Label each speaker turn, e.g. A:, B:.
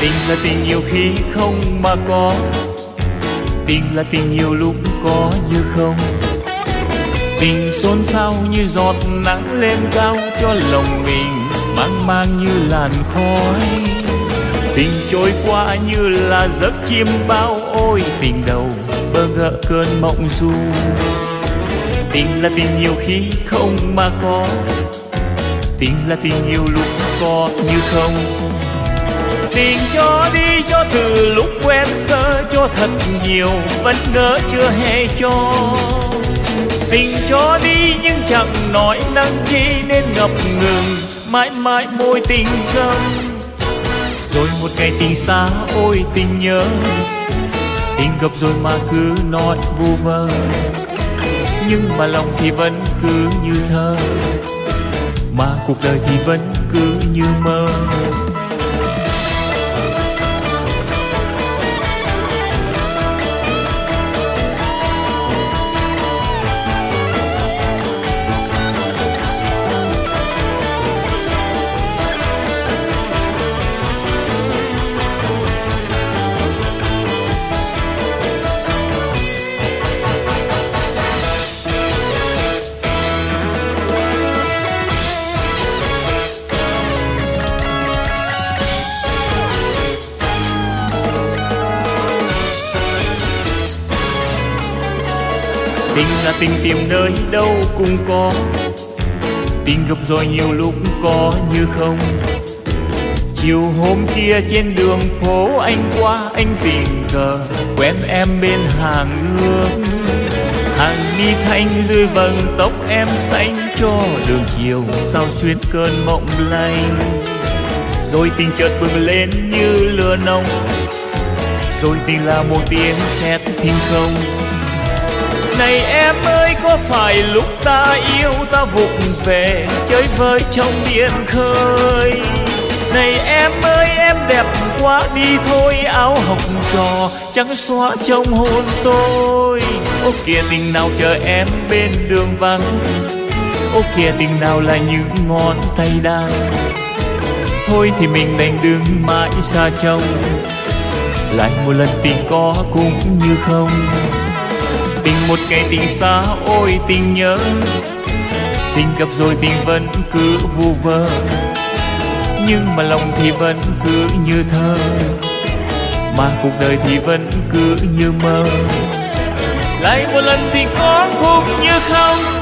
A: Tình là tình yêu khi không mà có. Tình là tình yêu lúc có như không. Tình xôn xao như giọt nắng lên cao cho lòng mình mang mang như làn khói. Tình trôi qua như là giấc chim bao ôi, tình đầu bơ ngỡ cơn mộng du. Tình là tình yêu khi không mà có. Tình là tình yêu lúc có như không tình cho đi, cho từ lúc quen sơ, cho thật nhiều, vẫn ngỡ chưa hề cho. Tình cho đi nhưng chẳng nói năng chi, nên ngập ngừng, mãi mãi môi tình câm. Rồi một ngày tình xa, ôi tình nhớ. Tình gặp rồi mà cứ nói vu vơ. Nhưng mà lòng thì vẫn cứ như thơ. Mà cuộc đời thì vẫn cứ như mơ. Tình là tình tìm nơi đâu cũng có. Tình gặp rồi nhiều lúc có như không. Chiều hôm kia trên đường phố anh qua, anh tình cờ, quen em bên hàng nước. Hàng mi thanh rơi vầng, tóc em xanh cho đường chiều, sao xuyên cơn mộng lanh rồi tình chợt bừng lên như lửa nồng rồi tình là một tiếng thét thinh không này em ơi, có phải lúc ta yêu ta vụng về chơi với trong biển khơi? Này em ơi, em đẹp quá, đi thôi, áo học trò trắng xóa trong hôn tôi. Ô kìa, tình nào chờ em bên đường vắng? Ô kìa, tình nào là những ngón tay đang? Thôi thì mình đành đứng mãi xa trông, lại một lần tình có cũng như không tình một ngày tình xa, ôi tình nhớ. Tình gặp rồi tình vẫn cứ vu vơ. Nhưng mà lòng thì vẫn cứ như thơ. Mà cuộc đời thì vẫn cứ như mơ. Lại một lần thì có cũng như không?